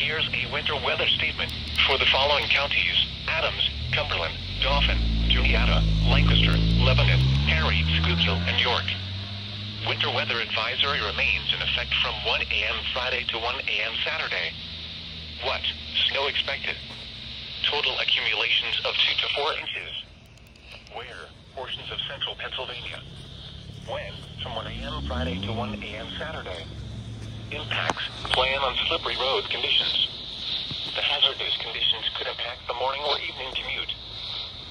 Here's a winter weather statement for the following counties. Adams, Cumberland, Dauphin, Juniata, Lancaster, Lebanon, Perry, Schuylkill, and York. Winter weather advisory remains in effect from 1 a.m. Friday to 1 a.m. Saturday. What? Snow expected. Total accumulations of 2 to 4 inches. Where? Portions of central Pennsylvania. When? From 1 a.m. Friday to 1 a.m. Saturday. Impacts. Plan on slippery road conditions. The hazardous conditions could impact the morning or evening commute.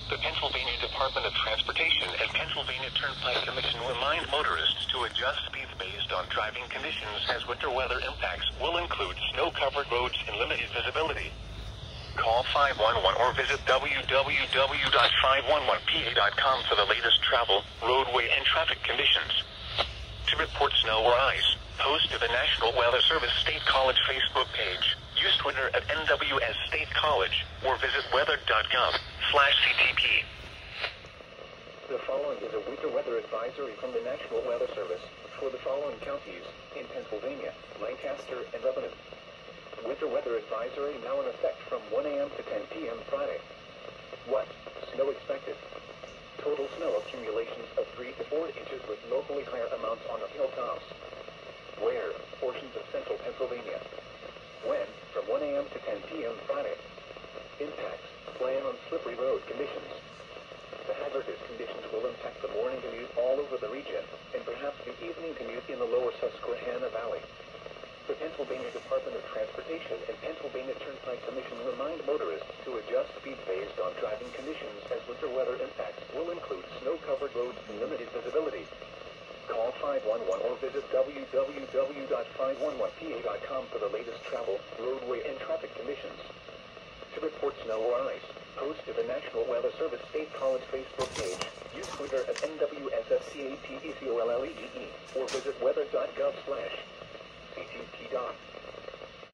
The Pennsylvania Department of Transportation and Pennsylvania Turnpike Commission remind motorists to adjust speeds based on driving conditions as winter weather impacts will include snow-covered roads and limited visibility. Call 511 or visit www.511pa.com for the latest travel, roadway, and traffic conditions. To report snow or ice, post to the National Weather Service State College Facebook page. Use Twitter at NWS State College or visit weather.gov slash CTP. The following is a winter weather advisory from the National Weather Service for the following counties in Pennsylvania, Lancaster, and Lebanon. Winter weather advisory now in effect from 1 a.m. to 10 p.m. Friday. What? Snow expected. Total snow accumulations of 3 to 4 inches with locally higher amounts on the hilltops. Where? Portions of central Pennsylvania. When? From 1 a.m. to 10 p.m. Friday. Impacts. Plan on slippery road conditions. The hazardous conditions will the morning commute all over the region, and perhaps the evening commute in the lower Susquehanna Valley. The Pennsylvania Department of Transportation and Pennsylvania Turnpike Commission remind motorists to adjust speeds based on driving conditions as winter weather impacts will include snow-covered roads and limited visibility. Call 511 or visit www.511pa.com for the latest travel, roadway, and traffic conditions. To report snow or ice, post to the National Weather Service State College Facebook page. Use Twitter at NWSFCATECOLLEDE or visit weather.gov slash.